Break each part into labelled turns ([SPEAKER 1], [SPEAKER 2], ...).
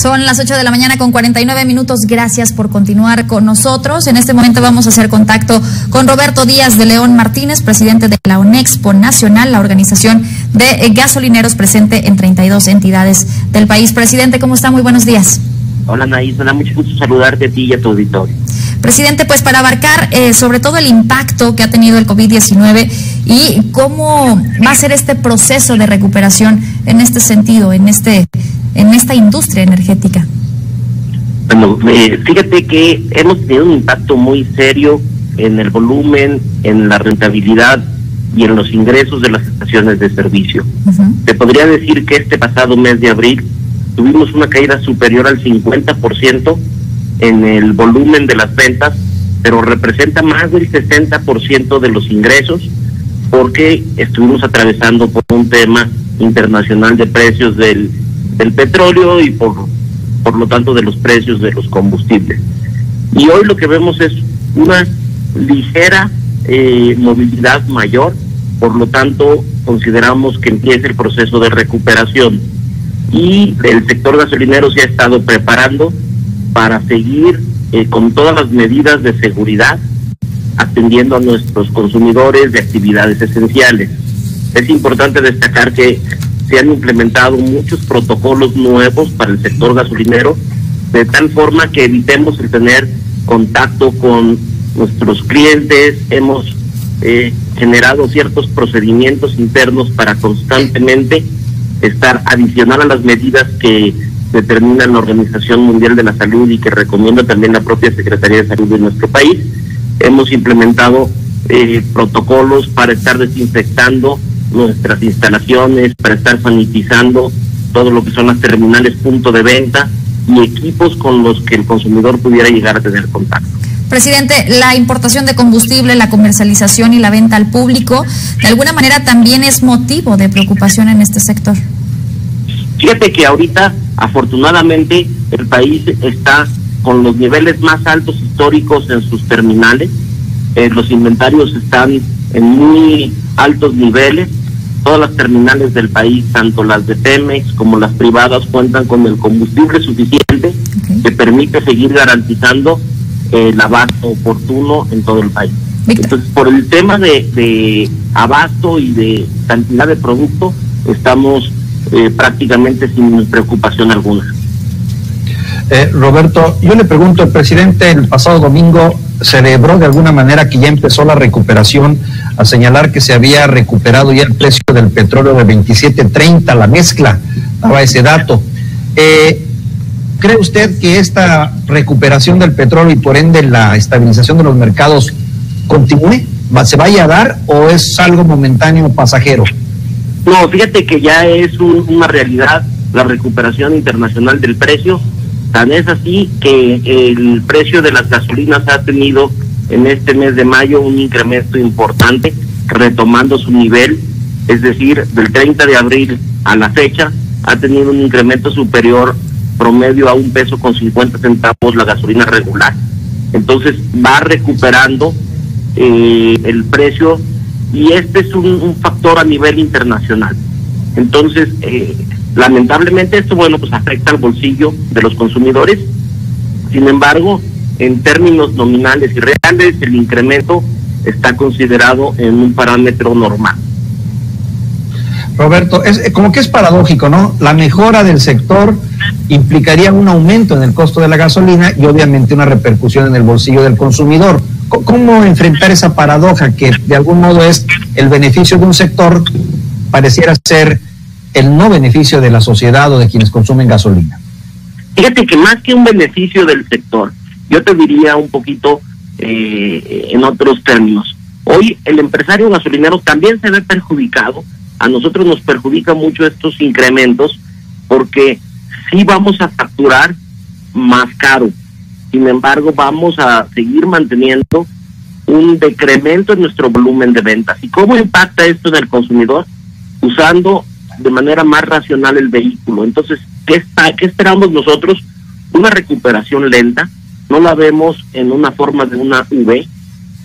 [SPEAKER 1] Son las 8 de la mañana con 49 minutos. Gracias por continuar con nosotros. En este momento vamos a hacer contacto con Roberto Díaz de León Martínez, presidente de la ONEXPO Nacional, la organización de gasolineros presente en 32 entidades del país. Presidente, ¿cómo está? Muy buenos días.
[SPEAKER 2] Hola Anaís, me da mucho gusto saludarte a ti y a tu auditorio.
[SPEAKER 1] Presidente, pues para abarcar eh, sobre todo el impacto que ha tenido el COVID-19 y cómo va a ser este proceso de recuperación en este sentido, en este en esta industria energética.
[SPEAKER 2] Bueno, eh, fíjate que hemos tenido un impacto muy serio en el volumen, en la rentabilidad y en los ingresos de las estaciones de servicio. Te podría decir que este pasado mes de abril tuvimos una caída superior al 50% en el volumen de las ventas, pero representa más del 60% de los ingresos porque estuvimos atravesando por un tema internacional de precios del, petróleo y por, por lo tanto de los precios de los combustibles. Y hoy lo que vemos es una ligera eh, movilidad mayor, por lo tanto consideramos que empieza el proceso de recuperación y el sector gasolinero se ha estado preparando para seguir eh, con todas las medidas de seguridad atendiendo a nuestros consumidores de actividades esenciales. Es importante destacar que se han implementado muchos protocolos nuevos para el sector gasolinero, de tal forma que evitemos el tener contacto con nuestros clientes, hemos eh, generado ciertos procedimientos internos para constantemente estar adicional a las medidas que determina la Organización Mundial de la Salud y que recomienda también la propia Secretaría de Salud de nuestro país. Hemos implementado eh, protocolos para estar desinfectando nuestras instalaciones, para estar sanitizando todo lo que son las terminales punto de venta y equipos con los que el consumidor pudiera llegar a tener contacto.
[SPEAKER 1] Presidente, la importación de combustible, la comercialización y la venta al público, de alguna manera también es motivo de preocupación en este sector.
[SPEAKER 2] Fíjate que ahorita, afortunadamente, el país está con los niveles más altos históricos en sus terminales. Eh, los inventarios están en muy altos niveles. Todas las terminales del país, tanto las de Pemex como las privadas, cuentan con el combustible suficiente que permite seguir garantizando el abasto oportuno en todo el país. Entonces, por el tema de, de abasto y de cantidad de producto, estamos eh, prácticamente sin preocupación alguna.
[SPEAKER 3] Eh, Roberto, yo le pregunto, el presidente el pasado domingo celebró de alguna manera que ya empezó la recuperación, a señalar que se había recuperado ya el precio del petróleo de 27.30, la mezcla, daba ese dato. Eh, ¿Cree usted que esta recuperación del petróleo y por ende la estabilización de los mercados continúe? ¿Se vaya a dar o es algo momentáneo pasajero?
[SPEAKER 2] No, fíjate que ya es una realidad la recuperación internacional del precio. Tan es así que el precio de las gasolinas ha tenido en este mes de mayo un incremento importante, retomando su nivel, es decir, del 30 de abril a la fecha, ha tenido un incremento superior promedio a un peso con 50 centavos la gasolina regular. Entonces va recuperando eh, el precio y este es un, factor a nivel internacional. Entonces, eh, lamentablemente esto, bueno, pues afecta al bolsillo de los consumidores. Sin embargo, en términos nominales y reales, el incremento está considerado en un parámetro normal.
[SPEAKER 3] Roberto, es eh, como que es paradójico, ¿no? La mejora del sector implicaría un aumento en el costo de la gasolina y obviamente una repercusión en el bolsillo del consumidor. ¿Cómo enfrentar esa paradoja que de algún modo es el beneficio de un sector pareciera ser el no beneficio de la sociedad o de quienes consumen gasolina?
[SPEAKER 2] Fíjate que más que un beneficio del sector, yo te diría un poquito eh, en otros términos. Hoy el empresario gasolinero también se ve perjudicado. A nosotros nos perjudica mucho estos incrementos porque sí vamos a facturar más caro sin embargo, vamos a seguir manteniendo un decremento en nuestro volumen de ventas. ¿Y cómo impacta esto en el consumidor? Usando de manera más racional el vehículo. Entonces, ¿qué, está, qué esperamos nosotros? Una recuperación lenta. No la vemos en una forma de una V,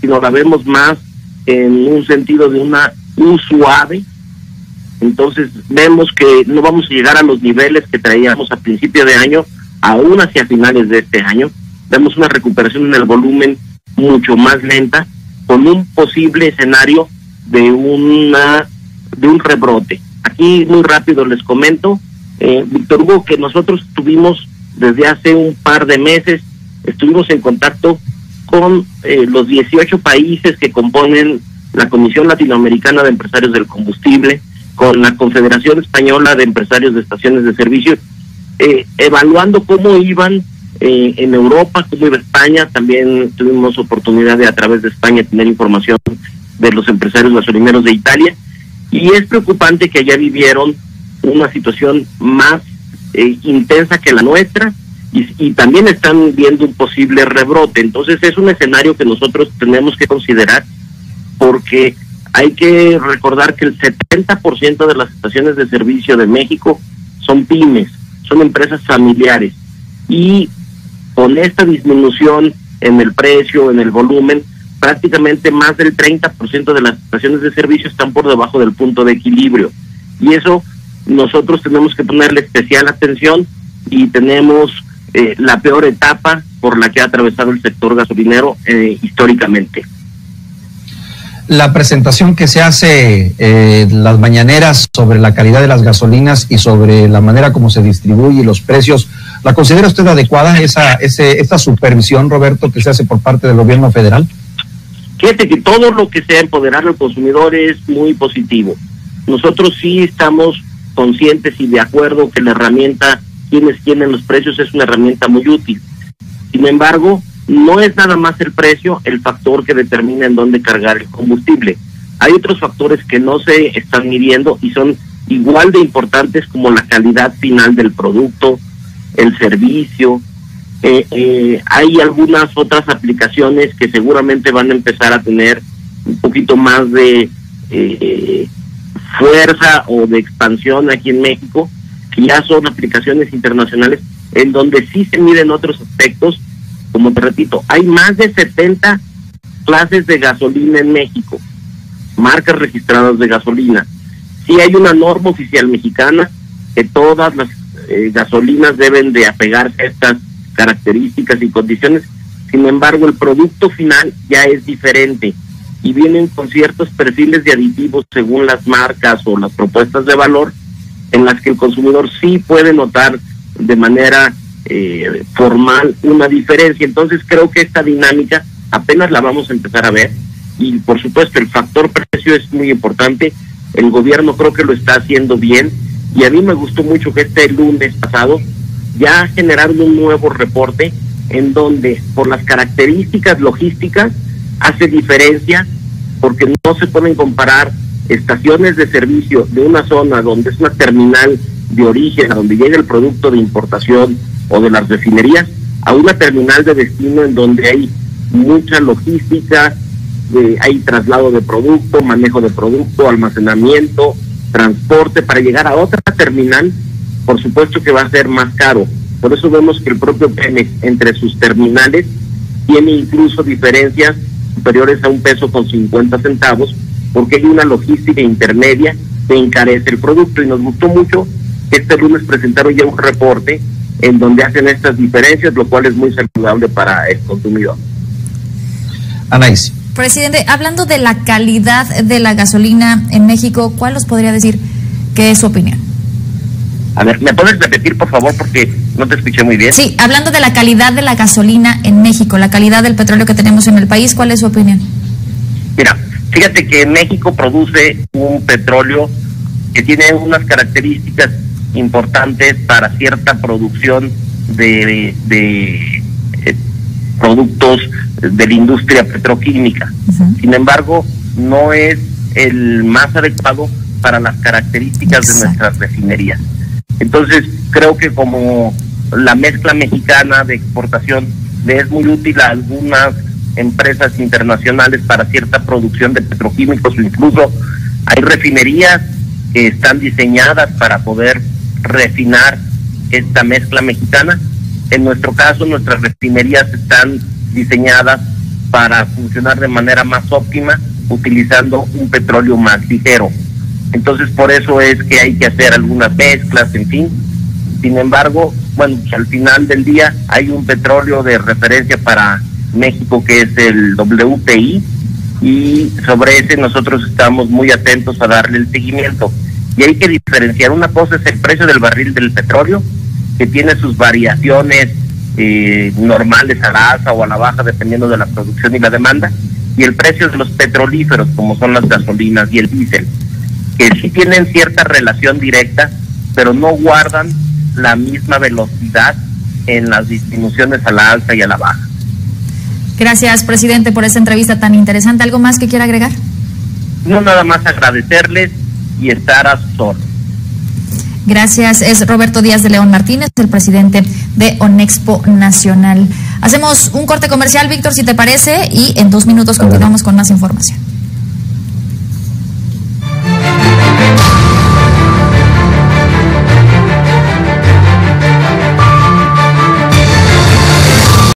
[SPEAKER 2] sino la vemos más en un sentido de una U suave. Entonces, vemos que no vamos a llegar a los niveles que traíamos a principio de año aún hacia finales de este año, vemos una recuperación en el volumen mucho más lenta, con un posible escenario de una de un rebrote. Aquí muy rápido les comento, eh, Víctor Hugo, que nosotros tuvimos desde hace un par de meses, estuvimos en contacto con eh, los 18 países que componen la Comisión Latinoamericana de Empresarios del Combustible, con la Confederación Española de Empresarios de Estaciones de Servicio, eh, evaluando cómo iban eh, en Europa, cómo iba España. También tuvimos oportunidad de a través de España tener información de los empresarios gasolineros de Italia. Y es preocupante que allá vivieron una situación más eh, intensa que la nuestra y, y, también están viendo un posible rebrote. Entonces es un escenario que nosotros tenemos que considerar porque hay que recordar que el 70% de las estaciones de servicio de México son pymes, son empresas familiares y con esta disminución en el precio, en el volumen, prácticamente más del 30% de las estaciones de servicio están por debajo del punto de equilibrio. Y eso nosotros tenemos que ponerle especial atención y tenemos eh, la peor etapa por la que ha atravesado el sector gasolinero eh, históricamente
[SPEAKER 3] la presentación que se hace eh, las mañaneras sobre la calidad de las gasolinas y sobre la manera como se distribuye los precios, ¿la considera usted adecuada esa, ese, esta supervisión, Roberto, que se hace por parte del gobierno federal?
[SPEAKER 2] Fíjate que todo lo que sea empoderar al consumidor es muy positivo. Nosotros sí estamos conscientes y de acuerdo que la herramienta quienes tienen los precios es una herramienta muy útil. Sin embargo, no es nada más el precio el factor que determina en dónde cargar el combustible. Hay otros factores que no se están midiendo y son igual de importantes como la calidad final del producto, el servicio. Eh, eh, hay algunas otras aplicaciones que seguramente van a empezar a tener un poquito más de eh, fuerza o de expansión aquí en México, que ya son aplicaciones internacionales en donde sí se miden otros aspectos como te repito, hay más de 70 clases de gasolina en México, marcas registradas de gasolina. Sí hay una norma oficial mexicana que todas las eh, gasolinas deben de apegarse a estas características y condiciones. Sin embargo, el producto final ya es diferente y vienen con ciertos perfiles de aditivos según las marcas o las propuestas de valor en las que el consumidor sí puede notar de manera eh, formal una diferencia. Entonces creo que esta dinámica apenas la vamos a empezar a ver y por supuesto el factor precio es muy importante. El gobierno creo que lo está haciendo bien y a mí me gustó mucho que este lunes pasado ya generaron un nuevo reporte en donde por las características logísticas hace diferencia porque no se pueden comparar estaciones de servicio de una zona donde es una terminal de origen, a donde llega el producto de importación o de las refinerías a una terminal de destino en donde hay mucha logística, eh, hay traslado de producto, manejo de producto, almacenamiento, transporte para llegar a otra terminal, por supuesto que va a ser más caro. Por eso vemos que el propio Pemex entre sus terminales tiene incluso diferencias superiores a un peso con 50 centavos, porque hay una logística intermedia que encarece el producto y nos gustó mucho que este lunes presentaron ya un reporte en donde hacen estas diferencias, lo cual es muy saludable para el consumidor.
[SPEAKER 3] Anaís.
[SPEAKER 1] Presidente, hablando de la calidad de la gasolina en México, ¿cuál os podría decir que es su opinión?
[SPEAKER 2] A ver, ¿me puedes repetir, por favor, porque no te escuché muy bien?
[SPEAKER 1] Sí, hablando de la calidad de la gasolina en México, la calidad del petróleo que tenemos en el país, ¿cuál es su opinión?
[SPEAKER 2] Mira, fíjate que México produce un petróleo que tiene unas características importantes para cierta producción de, de, productos de la industria petroquímica. Sin embargo, no es el más adecuado para las características de nuestras refinerías. Entonces, creo que como la mezcla mexicana de exportación le es muy útil a algunas empresas internacionales para cierta producción de petroquímicos o incluso hay refinerías que están diseñadas para poder refinar esta mezcla mexicana. En nuestro caso, nuestras refinerías están diseñadas para funcionar de manera más óptima utilizando un petróleo más ligero. Entonces, por eso es que hay que hacer algunas mezclas, en fin, Sin embargo, bueno, al final del día hay un petróleo de referencia para México que es el WTI y sobre ese nosotros estamos muy atentos a darle el seguimiento. Y hay que diferenciar, una cosa es el precio del barril del petróleo, que tiene sus variaciones eh, normales a la alza o a la baja dependiendo de la producción y la demanda, y el precio de los petrolíferos, como son las gasolinas y el diésel, que sí tienen cierta relación directa, pero no guardan la misma velocidad en las disminuciones a la alza y a la baja.
[SPEAKER 1] Gracias, presidente, por esta entrevista tan interesante. ¿Algo más que quiera agregar?
[SPEAKER 2] No, nada más agradecerles y estar a su
[SPEAKER 1] Gracias. Es Roberto Díaz de León Martínez, el presidente de Onexpo Nacional. Hacemos un corte comercial, Víctor, si te parece, y en dos minutos continuamos con más información.